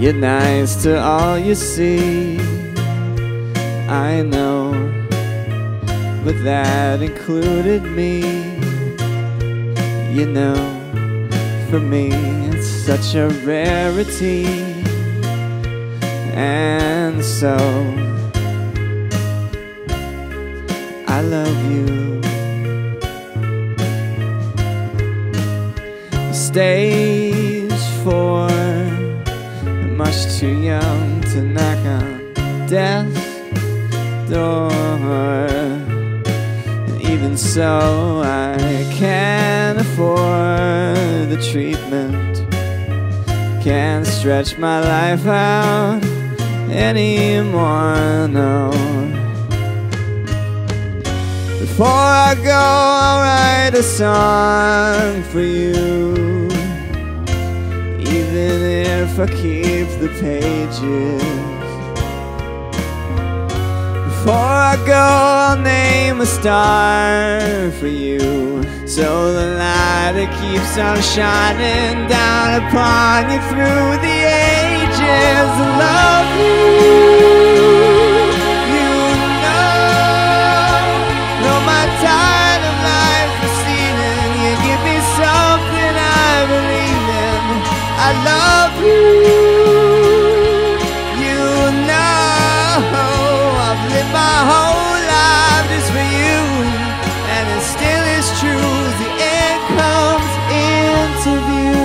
You're nice to all you see. I know, but that included me. You know, for me, it's such a rarity. And so, I love you. Four, much too young to knock on death's door. Even so, I can't afford the treatment. Can't stretch my life out anymore, no. Before I go, I'll write a song for you. Even if I keep the pages. Before I go, I'll name a star for you. So the light that keeps on shining down upon you through the ages. I love you. I love you. You know, I've lived my whole life just for you, and it still is true. The end comes into view.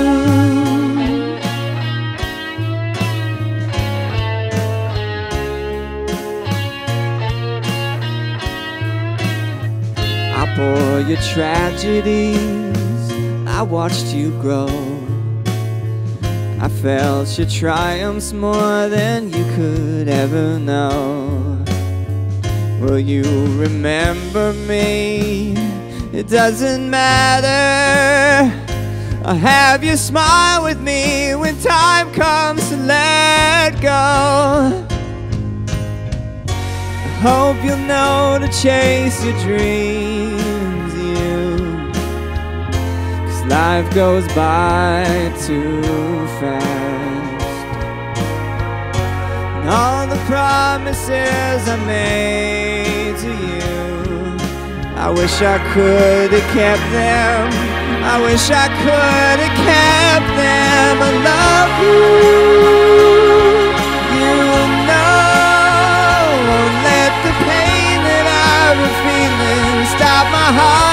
I bore your tragedies, I watched you grow. I felt your triumphs more than you could ever know. Will you remember me? It doesn't matter. I'll have you smile with me when time comes to let go. I hope you'll know to chase your dreams, life goes by too fast. And all the promises I made to you, I wish I could have kept them. I wish I could have kept them. I love you. You know, won't let the pain that I've feeling stop my heart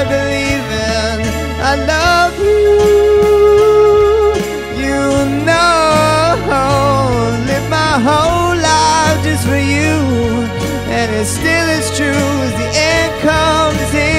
I believe in. I love you. You know, live my whole life just for you. And it still is true as the end comes in.